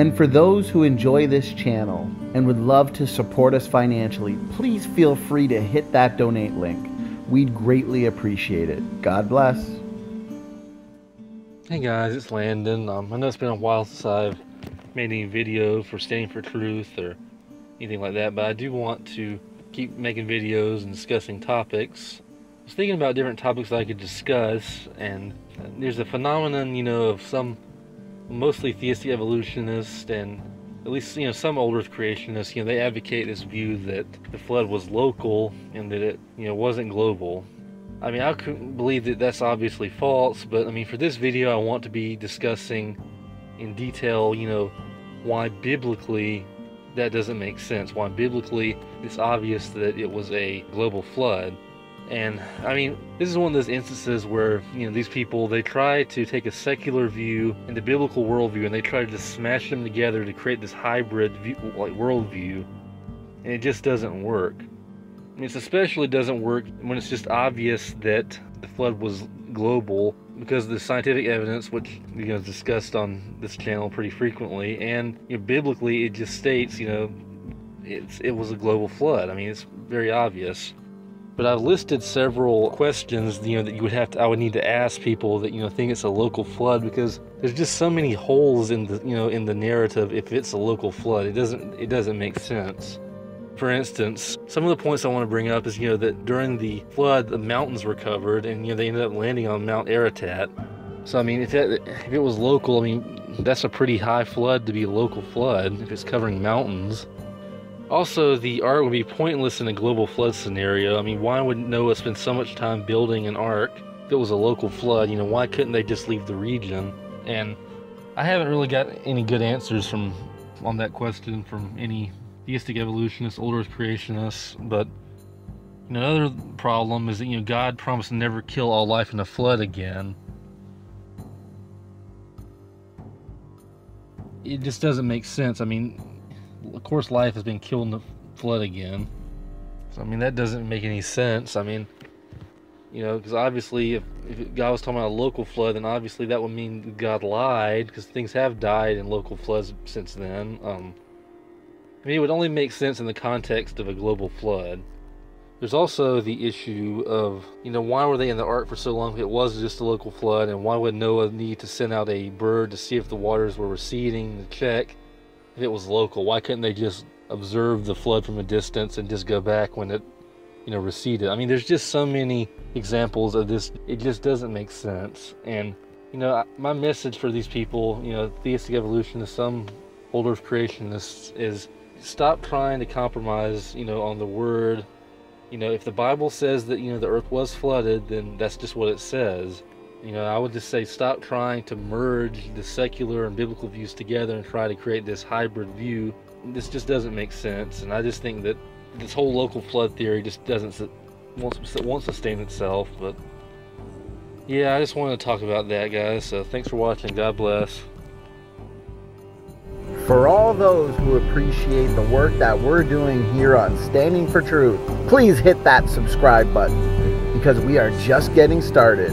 And for those who enjoy this channel and would love to support us financially, please feel free to hit that donate link. We'd greatly appreciate it. God bless. Hey guys, it's Landon. Um, I know it's been a while since I've made any video for Standing for Truth or anything like that, but I do want to keep making videos and discussing topics. I was thinking about different topics that I could discuss, and there's a phenomenon, you know, of some mostly theistic evolutionists and at least you know some old earth creationists you know they advocate this view that the flood was local and that it you know wasn't global I mean, I couldn't believe that that's obviously false, but I mean, for this video, I want to be discussing in detail, you know, why biblically that doesn't make sense. Why biblically it's obvious that it was a global flood. And I mean, this is one of those instances where, you know, these people, they try to take a secular view and the biblical worldview and they try to just smash them together to create this hybrid view, like worldview. And it just doesn't work. It especially doesn't work when it's just obvious that the flood was global because the scientific evidence, which you know is discussed on this channel pretty frequently, and you know, biblically it just states, you know, it's it was a global flood. I mean, it's very obvious. But I've listed several questions, you know, that you would have to, I would need to ask people that you know think it's a local flood because there's just so many holes in the, you know, in the narrative. If it's a local flood, it doesn't, it doesn't make sense. For instance, some of the points I want to bring up is, you know, that during the flood, the mountains were covered and, you know, they ended up landing on Mount Ararat. So, I mean, if, that, if it was local, I mean, that's a pretty high flood to be a local flood if it's covering mountains. Also, the ark would be pointless in a global flood scenario. I mean, why would Noah spend so much time building an ark if it was a local flood? You know, why couldn't they just leave the region? And I haven't really got any good answers from on that question from any theistic evolutionists, older creationists, but another problem is that you know God promised to never kill all life in a flood again. It just doesn't make sense. I mean, of course, life has been killed in the flood again. So I mean, that doesn't make any sense. I mean, you know, because obviously, if, if God was talking about a local flood, then obviously that would mean God lied, because things have died in local floods since then. Um, I mean, it would only make sense in the context of a global flood. There's also the issue of, you know, why were they in the ark for so long if it was just a local flood, and why would Noah need to send out a bird to see if the waters were receding to check if it was local? Why couldn't they just observe the flood from a distance and just go back when it, you know, receded? I mean, there's just so many examples of this. It just doesn't make sense. And, you know, my message for these people, you know, theistic evolutionists, some older creationists, is stop trying to compromise, you know, on the word. You know, if the Bible says that, you know, the earth was flooded, then that's just what it says. You know, I would just say stop trying to merge the secular and biblical views together and try to create this hybrid view. This just doesn't make sense, and I just think that this whole local flood theory just doesn't wants won't sustain itself. But yeah, I just wanted to talk about that, guys. So thanks for watching. God bless. For all those who appreciate the work that we're doing here on Standing for Truth, please hit that subscribe button because we are just getting started.